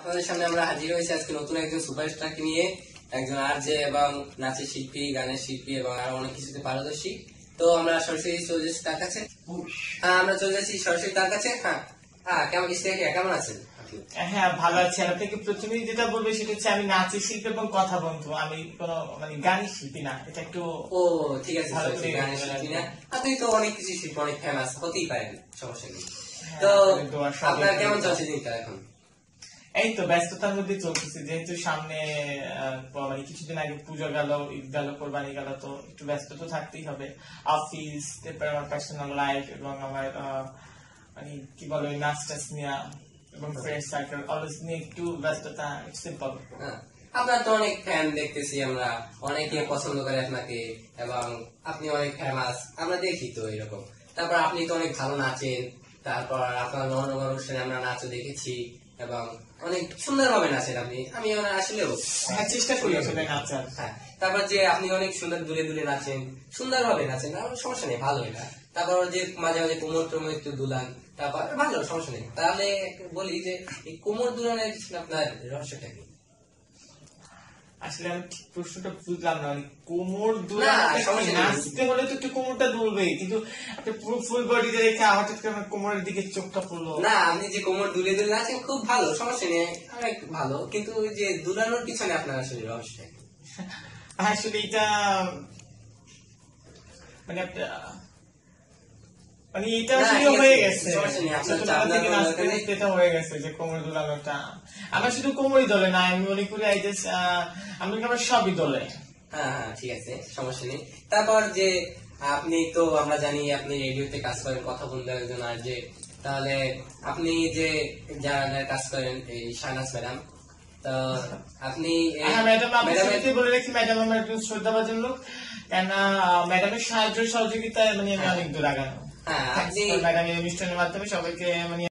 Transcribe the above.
আপনাদের সামনে আমরা হাজির হয়েছি আজকে নতুন একজন সুপারস্টারকে নিয়ে একজন আরজে এবং নাচের শিল্পী গানের শিল্পী এবং আরও অনেক কিছুতে পারদর্শী। তো আমরা সরাসরি চলে যাচ্ছি তার কাছে। হ্যাঁ আমরা চলে যাচ্ছি সরাসরি তার কাছে। হ্যাঁ হ্যাঁ কেমন কেমন আছেন? হ্যাঁ ভালো আছি। আর আপনাকে প্রথমেই যেটা বলব সেটা হচ্ছে আমি নাচের শিল্পী এবং কথা বন্ধু। আমি কোনো মানে গানের শিল্পী না এটা একটু ও ঠিক আছে গানের শিল্পী না। আপনি তো অনেক কিছু শিল্পী অনেক ফেমাস হতেই পারেন সমস্যা নেই। হ্যাঁ, তো আপনার কেমন চলছে দিনকাল এখন? এই তো ব্যস্ততার মধ্যে চলতেছে, যেহেতু সামনে মানে কিছুদিন আগে পুজো গেল, ঈদ গেল, কোরবানি গেল, তো একটু ব্যস্ত তো থাকতেই হবে অফিস তারপরে আমার পার্সোনাল লাইফ এবং আমার মানে কি বলে নাচ টাচ নিয়ে এবং ফ্রেন্ড সার্কেল অলওয়েজ নিয়ে একটু ব্যস্ততা সিম্পল হ্যাঁ। আপনার তো অনেক ফ্যান দেখতেছি আমরা, অনেকে পছন্দ করে আপনাকে এবং আপনি অনেক ফেমাস আমরা দেখি তো এরকম তারপর আপনি তো অনেক ভালো নাচেন তারপর আপনার অন্য অনুষ্ঠানে আমরা নাচও দেখেছি এবং অনেক সুন্দর সুন্দরভাবে নাচেন আপনি। আমি আসলেও হ্যাঁ চেষ্টা করি আসলে নাচার। হ্যাঁ তারপর যে আপনি অনেক সুন্দর দূরে দূরে নাচেন সুন্দর সুন্দরভাবে নাচেন আমার সমস্যা নেই ভালো এটা। তারপর যে মাঝে মাঝে কোমর টোমর একটু দুলান তারপর ভালো সমস্যা নেই। তাহলে বলি যে এই কোমর দুলানের আপনার রহস্যটা কি? আসলে আমি প্রশ্নটা বুঝলাম না মানে কোমর। নাচতে হলে তো একটু কোমরটা দুলবে কিন্তু আপনি পুরো ফুল বডিতে রেখে হঠাৎ করে আমার কোমরের দিকে চোখটা পড়ল। না আপনি যে কোমর দুলে দুলে আছেন খুব ভালো সমস্যা নেই অনেক ভালো কিন্তু ওই যে দুলানোর পিছনে আপনার আসলে রহস্য আসলে এটা মানে একটা- মানে এটা আসলে হয়ে গেছে। এটা হয়ে গেছে যে কোমর আমার শুধু কোমরই দলে না আমি মনে করি করি আমার সবই দলে। হ্যাঁ হ্যাঁ ঠিক আছে সমস্যা নেই। তারপর যে আপনি তো আমরা জানি আপনি রেডিওতে কাজ করেন কথা বলতে একজন আর যে তাহলে আপনি যে যারা কাজ করেন এই শাহনাজ ম্যাডাম তো আপনি হ্যাঁ ম্যাডাম বলে রাখি ম্যাডাম আমার একজন শ্রদ্ধাভাজন লোক। কেন ম্যাডামের সাহায্য সহযোগিতায় মানে আমি অনেক দূর আগানো। হ্যাঁ আপনি অনুষ্ঠানের মাধ্যমে সবাইকে মানে